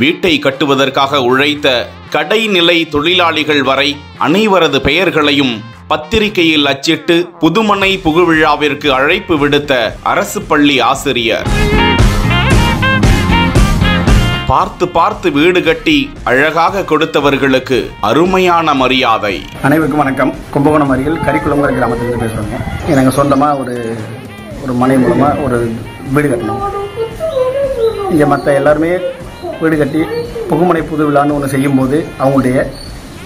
வீட்டை கட்டுவதற்காக உழைத்த கடைநிலை தொழிலாளிகள் வரை அனைவரது பெயர்களையும் பத்திரிகையில் அச்சிட்டு புதுமனை புகுவிழாவிற்கு அழைப்பு விடுத்த அரசு பள்ளி ஆசிரியர். பார்த்து பார்த்து வீடு கட்டி அழகாக கொடுத்தவர்களுக்கு அருமையான மரியாதை. அனைவருக்கும் வணக்கம். கும்பகோணம் அருகில் கரிக்குளங்கிற கிராமத்திலிருந்து பேசுகிறோங்க எனக்கு சொந்தமாக ஒரு ஒரு மனை மூலமாக ஒரு வீடு கட்டணும். இங்கே மற்ற எல்லாருமே வீடு கட்டி புகுமனை புது விழான்னு ஒன்று செய்யும்போது அவங்களுடைய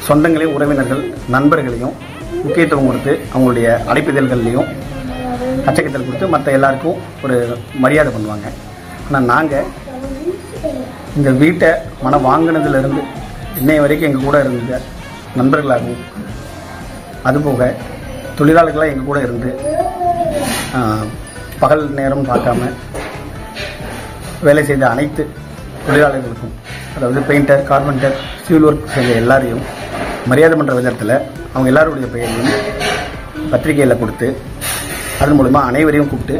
சொந்தங்களையும் உறவினர்கள் நண்பர்களையும் முக்கியத்துவம் கொடுத்து அவங்களுடைய அழைப்பிதழ்கள்லையும் அச்சக்கத்தல் கொடுத்து மற்ற எல்லாருக்கும் ஒரு மரியாதை பண்ணுவாங்க. ஆனால் நாங்கள் இந்த வீட்டை மனம் வாங்கினதுலேருந்து இன்னைய வரைக்கும் எங்கள் கூட இருந்த நண்பர்களாகவும் அதுபோக தொழிலாளர்களாக எங்கள் கூட இருந்து பகல் நேரம் பார்க்காம வேலை செய்த அனைத்து தொழிலாளர்களுக்கும் அதாவது பெயிண்டர் கார்பெண்டர் சிவில் ஒர்க் செய்த எல்லாரையும் மரியாதை பண்ணுற விதத்தில் அவங்க எல்லாருடைய பெயரையும் பத்திரிகையில் கொடுத்து அதன் மூலமா அனைவரையும் கூப்பிட்டு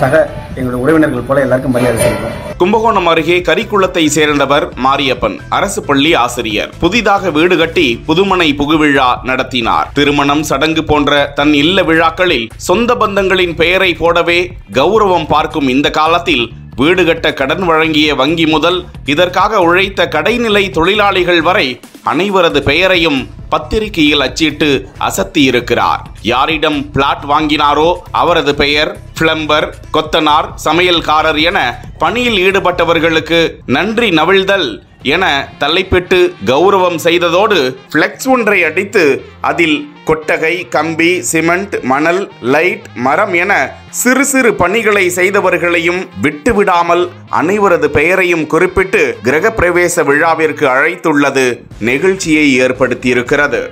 சக எங்களுடைய உறவினர்கள் போல எல்லாருக்கும் மரியாதை செய்வோம் கும்பகோணம் அருகே கரிக்குளத்தை சேர்ந்தவர் மாரியப்பன் அரசு பள்ளி ஆசிரியர். புதிதாக வீடு கட்டி புதுமனை புகுவிழா நடத்தினார். திருமணம் சடங்கு போன்ற தன் இல்ல விழாக்களில் சொந்த பந்தங்களின் பெயரை போடவே கௌரவம் பார்க்கும் இந்த காலத்தில் வீடு கட்ட கடன் வழங்கிய வங்கி முதல் இதற்காக உழைத்த கடைநிலை தொழிலாளிகள் வரை அனைவரது பெயரையும் பத்திரிகையில் அச்சிட்டு அசத்தி இருக்கிறார் யாரிடம் பிளாட் வாங்கினாரோ அவரது பெயர் பிளம்பர் கொத்தனார் சமையல்காரர் என பணியில் ஈடுபட்டவர்களுக்கு நன்றி நவிழ்தல் என தலைப்பிட்டு கௌரவம் செய்ததோடு ஃப்ளெக்ஸ் ஒன்றை அடித்து அதில் கொட்டகை கம்பி சிமெண்ட் மணல் லைட் மரம் என சிறு சிறு பணிகளை செய்தவர்களையும் விட்டுவிடாமல் அனைவரது பெயரையும் குறிப்பிட்டு கிரகப்பிரவேச விழாவிற்கு அழைத்துள்ளது. நெகிழ்ச்சியை ஏற்படுத்தியிருக்கிறது.